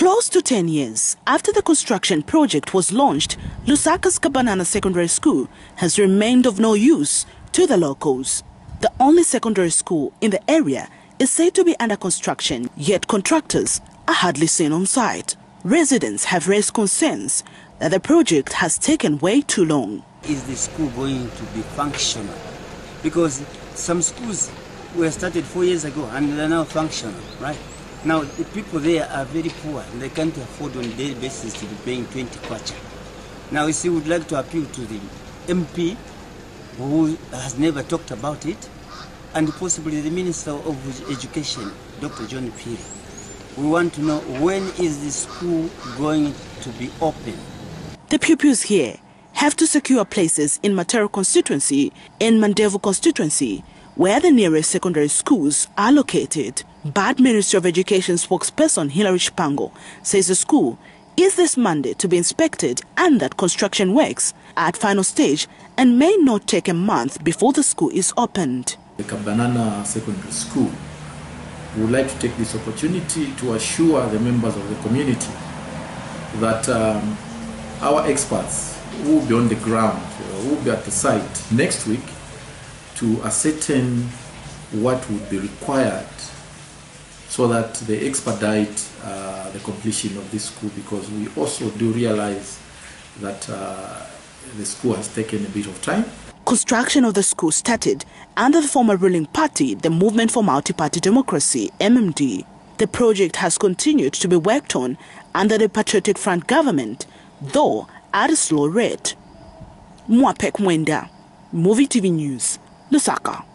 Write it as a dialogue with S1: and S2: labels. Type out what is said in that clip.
S1: Close to 10 years after the construction project was launched, Lusaka's Kabanana Secondary School has remained of no use to the locals. The only secondary school in the area is said to be under construction, yet contractors are hardly seen on site. Residents have raised concerns that the project has taken way too long.
S2: Is the school going to be functional? Because some schools were started four years ago and they're now functional, right? Now, the people there are very poor and they can't afford on a daily basis to be paying 20 kwacha. Now, you see, we'd like to appeal to the MP who has never talked about it and possibly the Minister of Education, Dr. John Phiri. We want to know when is the school going to be open?
S1: The pupils here have to secure places in Matero constituency and Mandevu constituency where the nearest secondary schools are located. But Ministry of Education spokesperson Hilary Chipango says the school is this Monday to be inspected and that construction works are at final stage and may not take a month before the school is opened.
S3: The Kabanana Secondary School would like to take this opportunity to assure the members of the community that um, our experts who will be on the ground, who will be at the site next week to ascertain what would be required so that they expedite uh, the completion of this school because we also do realize that uh, the school has taken a bit of time.
S1: Construction of the school started under the former ruling party, the Movement for Multi-Party Democracy, MMD. The project has continued to be worked on under the Patriotic Front government, though at a slow rate. Mwapek Mwenda, Muvi TV News, Lusaka.